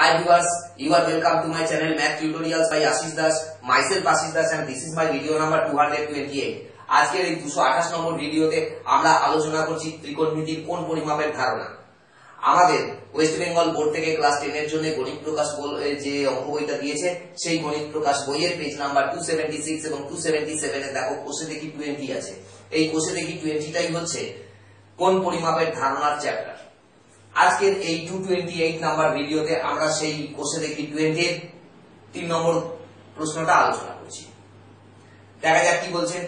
Hi viewers, you are welcome to my channel Math Tutorials by Ashish Das. Myself Ashish Das and this is my video number 228. আজকের এই দুশো আঠাশ নম্বর ভিডিওতে আমরা আলোচনা করছি ত্রিকোণমিতির কোন পরিমাপের ধারণা আমাদের ওয়েস্ট বেঙ্গল বোর্ড থেকে ক্লাস টেন এর জন্য গণিত প্রকাশ যে অঙ্ক বইটা দিয়েছে সেই গণিত প্রকাশ বইয়ের page number two seventy six এবং টু সেভেন্টি সেভেন এ দেখো কোষে দেখি টোয়েন্টি আছে এই কোষে দেখি টোয়েন্টিটাই হচ্ছে কোন পরিমাপের ধারণার চ্যাপ্টার আজকের এই টু টোয়েন্টি এইট নাম্বার ভিডিওতে আমরা সেই কোষে দেখি টোয়েন্টির তিন নম্বর প্রশ্নটা আলোচনা করছি। দেখা যাক কি বলছে।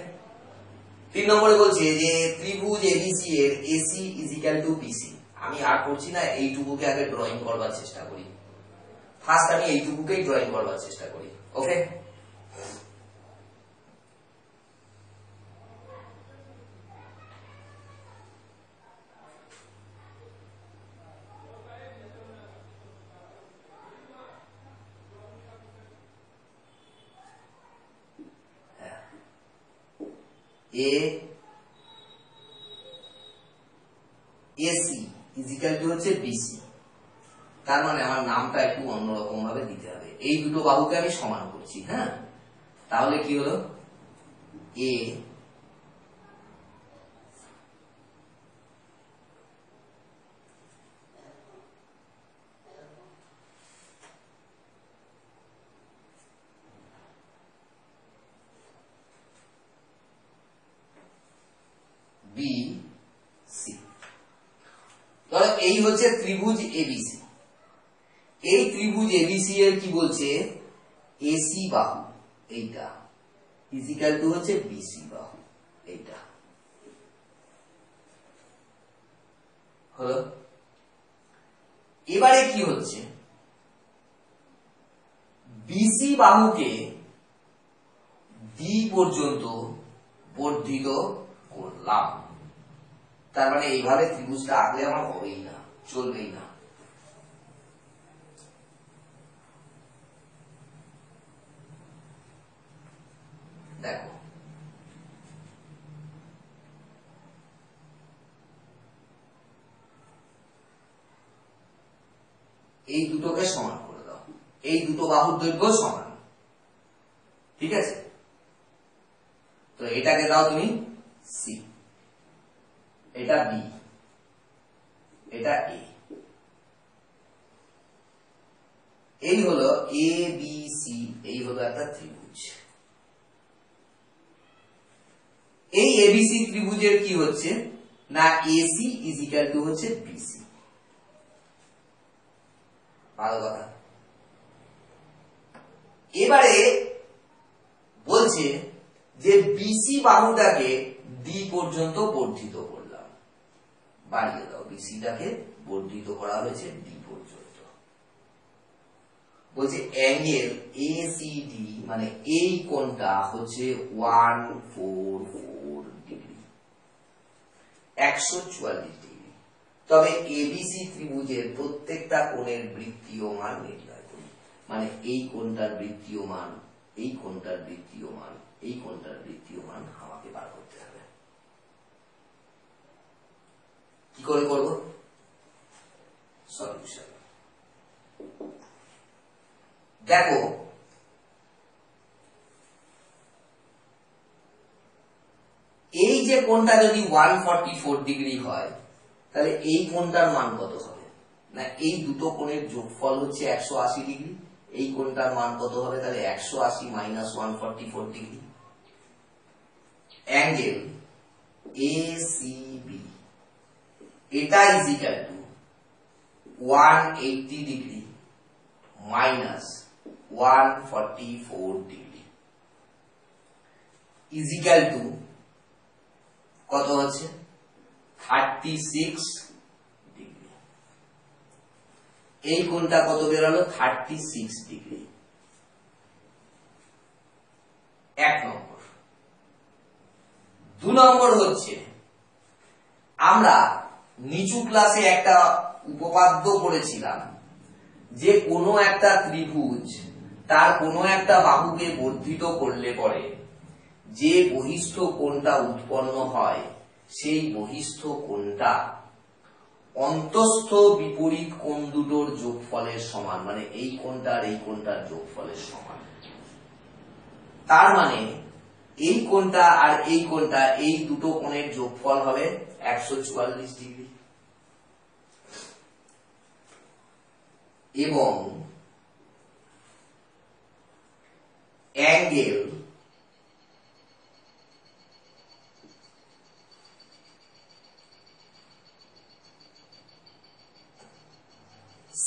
তিন নম্বরে বলছে যে ত্রিভুজ এবিসি এর এসি ইজিক্যাল টু বিসি আমি আর করছি না, এইটুকুকে আগে ড্রয়িং করবার চেষ্টা করি। ফার্স্ট আমি এইটুকুকেই ড্রয়িং করবার চেষ্টা করি। Okay A AC equal to হচ্ছে বিসি তার মানে আমার নামটা একটু অন্যরকম ভাবে দিতে হবে। এই দুটো বাহুকে আমি সমান করছি হ্যাঁ? তাহলে কি হলো? এ বি সি ধরো এই হচ্ছে ত্রিভুজ এবিসি এই ত্রিভুজ এবিসি এর কি বলছে? এসি বাহু, এইটা। ইজিক্যাল টু হচ্ছে বিসি বাহু, এইটা। এবারে কি হচ্ছে? বিসি বাহুকে ডি পর্যন্ত বর্ধিত করলাম। তার মানে এইভাবে ত্রিভুজটা আঁকলে আমার হবেই না। চলবেই না। দেখো। এই দুটোকে সমান করে দাও। এই দুটো বাহুর দৈর্ঘ্য সমান। ঠিক আছে? তো এটাকে দাও তুমি সি এটা বি এটা এ এই হলো এ বি সি এই হলো একটা ত্রিভুজ। এই এবিসি ত্রিভুজের কি হচ্ছে? না এসি ইজিক্যাল টু হচ্ছে বিসি ভালো কথা। এবারে বলছে যে বিসি বাহুটাকে ডি পর্যন্ত বর্ধিত করলাম বাড়িয়ে দাও। বিসিটাকে বর্ধিত করা হয়েছে ডি পর্যন্ত। বলছে অ্যাঙ্গেল এসিডি মানে এই কোণটা হচ্ছে ওয়ান ফোর ফোর ডিগ্রি একশো চুয়াল্লিশ ডিগ্রি তবে এবিসি ত্রিভুজের প্রত্যেকটা কোণের বৃত্তীয় মান নির্ণয় করি মানে এই কোণটার বৃত্তীয় মান এই কোণটার বৃত্তীয় মান এই কোণটার বৃত্তীয় মান আমাকে বার করতে হবে। কি করে করব? সলিউশন দেখো, এই যে কোণটা যদি ওয়ান ফর্টি ফোর ডিগ্রি হয়, তাহলে এই কোণটার মান কত হবে? না, এই দুটো কোণের যোগফল হচ্ছে একশো আশি ডিগ্রি এই কোণটার মান কত হবে? তাহলে একশো আশি minus one forty four degree angle A C B এটা to one eighty degree minus one forty four degree equal to কত হচ্ছে থার্টি সিক্স ডিগ্রি এই কোণটা কত বেরোলো? থার্টি সিক্স ডিগ্রি এক নম্বর। দু নম্বর হচ্ছে, আমরা নিচু ক্লাসে একটা উপপাদ্য পড়েছিলাম, যে কোনো একটা ত্রিভুজ তার কোনো একটা বাহুকে বর্ধিত করলে পরে যে বহিষ্ঠ কোণটা উৎপন্ন হয়, সেই বহিষ্ঠ কোণটা অন্তস্থ বিপরীত কোণ দুটোর যোগফলের সমান মানে এই কোণটার এই কোণটার যোগফলের সমান। তার মানে এই কোণটা আর এই কোণটা, এই দুটো কোণের যোগফল হবে একশো চুয়াল্লিশ ডিগ্রি। এবং অ্যাঙ্গেল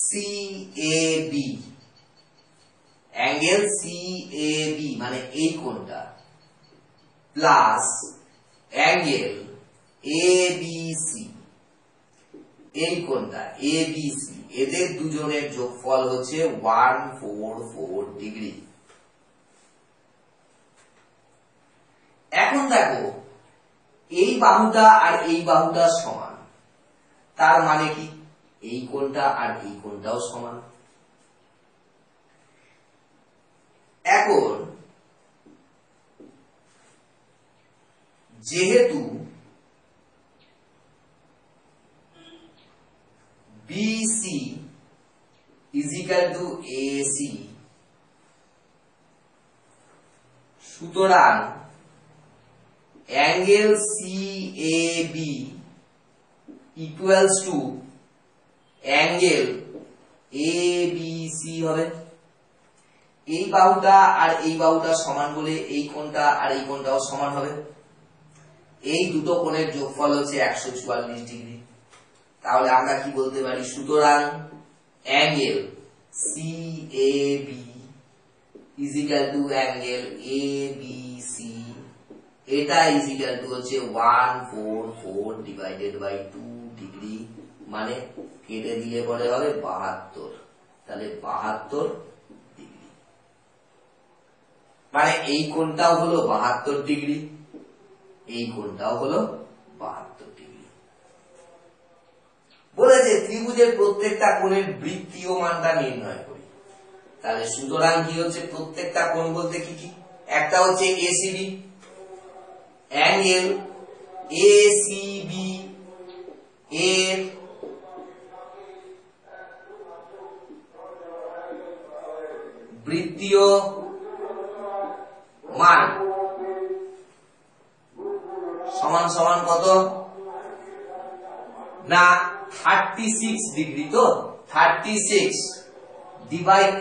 CAB অ্যাঙ্গেল CAB মানে এই কোণটা প্লাস অ্যাঙ্গেল ABC এই কোণটা ABC এদের দুজনের যোগফল হচ্ছে ওয়ান, ফোর ফোর ডিগ্রি। এখন দেখো, এই বাহুটা আর এই বাহুটা সমান। তার মানে কি? এই কোণটা আর এই কোণটাও সমান। এখন, যেহেতু বিসি ইজিক্যাল টু এসি সুতরাং angle B equals to angle C হবে। এই বাহুটা আর এই বাহুটা সমান বলে এই কোণটা আর এই কোণটাও সমান হবে। এই দুটো কোণের যোগফল হচ্ছে একশো চুয়াল্লিশ ডিগ্রি। তাহলে আমরা কি বলতে পারি? সুতরাং angle C A B equal to angle A B C এটা ইজিক্যাল টু হচ্ছে one four four divided by two degree মানে কেটে দিলে পরে হবে বাহাত্তর। তাহলে বাহাত্তর ডিগ্রি মানে এই কোণটাও হলো বাহাত্তর ডিগ্রি এই কোণটাও হলো বাহাত্তর ডিগ্রি বলেছে ত্রিভুজের প্রত্যেকটা কোণের বৃত্তীয় মানটা নির্ণয় করি। তাহলে সুতরাং কি হচ্ছে? প্রত্যেকটা কোণ বলতে কি কি? একটা হচ্ছে এসিবি অ্যাঙ্গেল এসিবি এর বৃত্তীয় মান সমান সমান কত? না থার্টি সিক্স ডিগ্রি তো থার্টি সিক্স ডিভাইড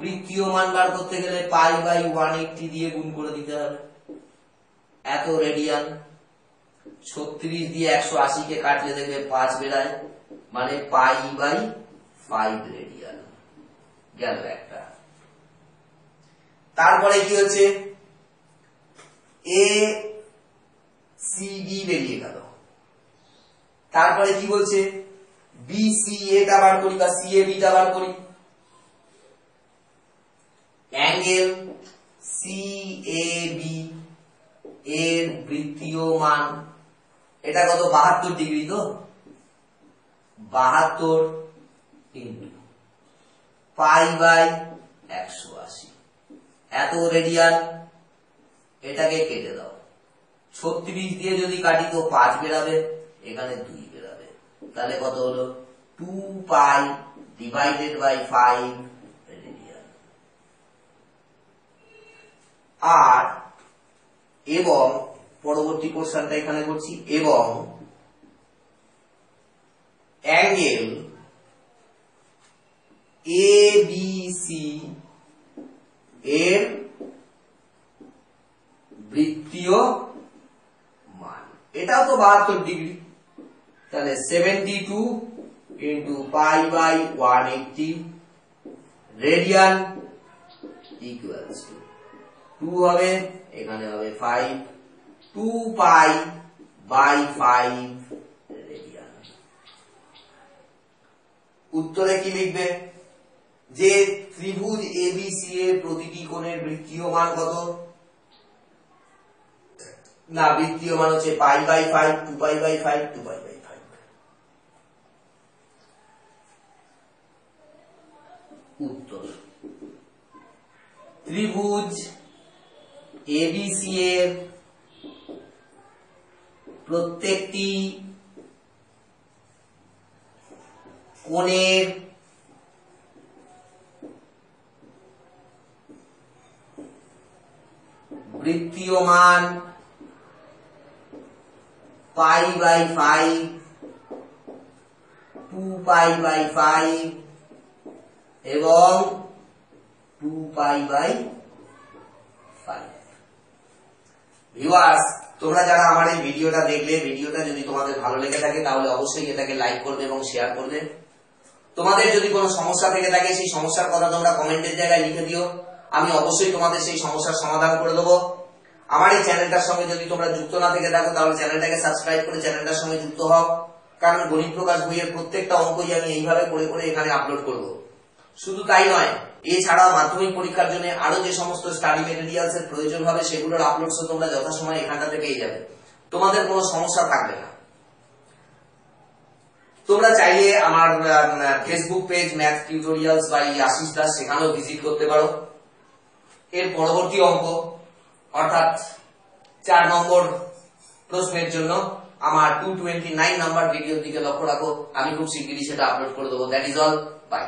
বৃত্তীয় মান বার করতে গেলে পাই বাই ওয়ান এইটটি দিয়ে গুণ করে দিতে হবে। এত রেডিয়ান ছত্রিশ দিয়ে কাটলে দেখবে বেড়ায় মানে পাই বাই ফাইভ রেডিয়ান গেল একটা। তারপরে কি হচ্ছে? এ সিবি বেরিয়ে গেল। তারপরে কি বলছে? বি সি এটা বার করি বা সি এ বার করি। অ্যাঙ্গেল সি এ বি এর বৃত্তীয় মান। এটা কত? বাহাত্তর ডিগ্রি তো? বাহাত্তর পাই বাই একশো আশি। এত রেডিয়ান এটাকে কেটে দাও। ছত্রিশ দিয়ে যদি কাটি তো পাঁচ বেরাবে, এখানে দুই। তাহলে কত হলো? Two pi divided by five radian আর এবং পরবর্তী পোর্শনটা এখানে করছি, এবং অ্যাঙ্গেল এ বি সি এর বৃত্তীয় মান। এটাও তো বাহাত্তর ডিগ্রি তাহলে seventy two into pi by one eighty radian equals to two হবে, এখানে হবে five two pi by five radian উত্তরে কি লিখবে? যে ত্রিভুজ এবিসি এর প্রতিটি কোণের বৃত্তীয় মান কত? না বৃত্তীয় মান হচ্ছে pi by five two pi by five two pi by five উত্তর। ত্রিভুজ এবিসি এর প্রত্যেকটি কোণের বৃত্তীয় pi by five two pi by five এবং টু পাই বাই ফাইভ তোমরা যারা আমার এই ভিডিওটা দেখলে, ভিডিওটা যদি তোমাদের ভালো লেগে থাকে, তাহলে অবশ্যই এটাকে লাইক করবে এবং শেয়ার করবে। তোমাদের যদি কোনো সমস্যা থেকে থাকে, সেই সমস্যার কথা তোমরা কমেন্টের জায়গায় লিখে দিও। আমি অবশ্যই তোমাদের সেই সমস্যার সমাধান করে দেবো। আমার এই চ্যানেলটার সঙ্গে যদি তোমরা যুক্ত না থেকে থাকো, তাহলে চ্যানেলটাকে সাবস্ক্রাইব করে চ্যানেলটার সঙ্গে যুক্ত হও। কারণ গণিত প্রকাশ বইয়ের প্রত্যেকটা অঙ্কই আমি এইভাবে করে করে এখানে আপলোড করব। শুধু তাই নয় এছাড়া মাধ্যমিক পরীক্ষার জন্য আরও যে সমস্ত স্টাডি মেটেরিয়ালস এর প্রয়োজন হবে, সেগুলোর আপলোডসও তোমরা যথাসময়ে এখানটা থেকে পেয়ে যাবে। তোমাদের কোনো সমস্যা থাকবে না। তোমরা চাইলে আমার ফেসবুক পেজ ম্যাথ টিউটোরিয়ালস বা আশিস দাস সেখানেও ভিজিট করতে পারো। এর পরবর্তী অঙ্ক, অর্থাৎ চার নম্বর প্রশ্নের জন্য আমার টু টোয়েন্টি নাইন নাম্বার ভিডিওর দিকে লক্ষ্য রাখো। আমি খুব শিগগিরই সেটা আপলোড করে দেবো। That is all by